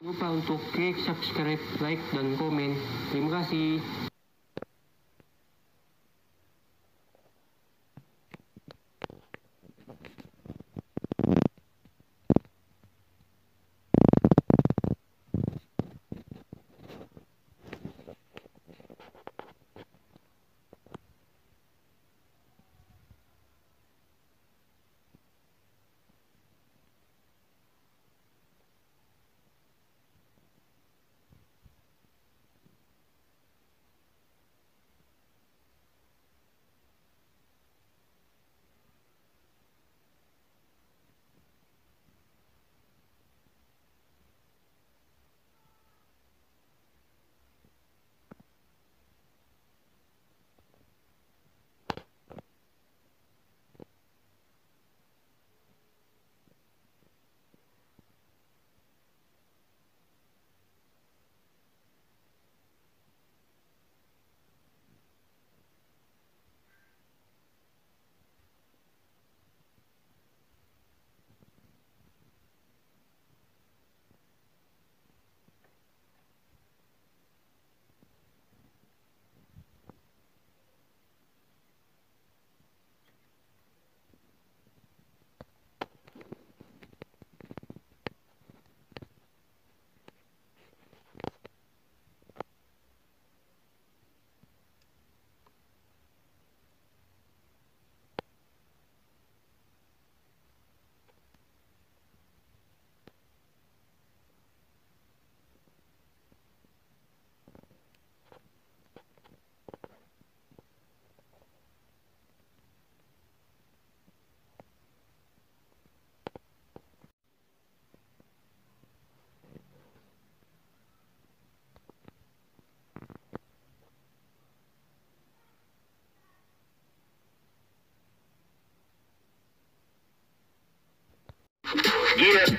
Jangan lupa untuk klik subscribe, like, dan komen. Terima kasih. Yeah.